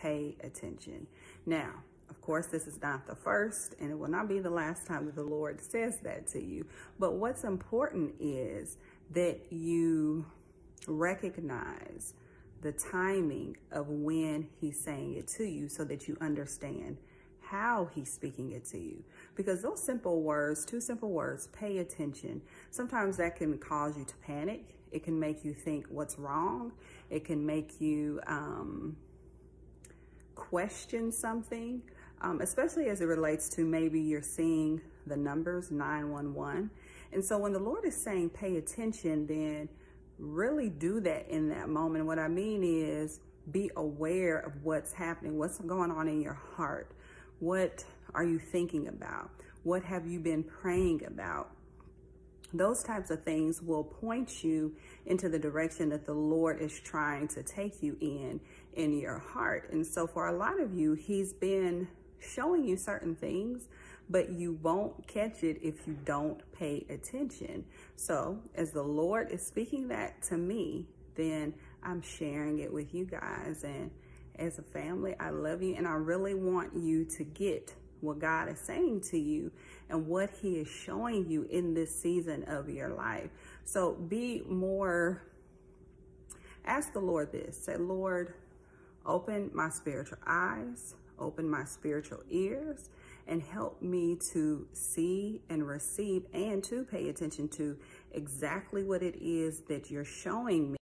pay attention. Now, of course, this is not the first and it will not be the last time that the Lord says that to you. But what's important is that you recognize the timing of when he's saying it to you so that you understand how he's speaking it to you. Because those simple words, two simple words, pay attention, sometimes that can cause you to panic. It can make you think what's wrong. It can make you um, question something, um, especially as it relates to maybe you're seeing the numbers 911. And so when the Lord is saying pay attention, then really do that in that moment. What I mean is be aware of what's happening, what's going on in your heart. What are you thinking about? What have you been praying about? Those types of things will point you into the direction that the Lord is trying to take you in, in your heart. And so for a lot of you, he's been showing you certain things, but you won't catch it if you don't pay attention. So as the Lord is speaking that to me, then I'm sharing it with you guys. And as a family, I love you and I really want you to get what God is saying to you and what he is showing you in this season of your life. So be more, ask the Lord this, say, Lord, open my spiritual eyes, open my spiritual ears, and help me to see and receive and to pay attention to exactly what it is that you're showing me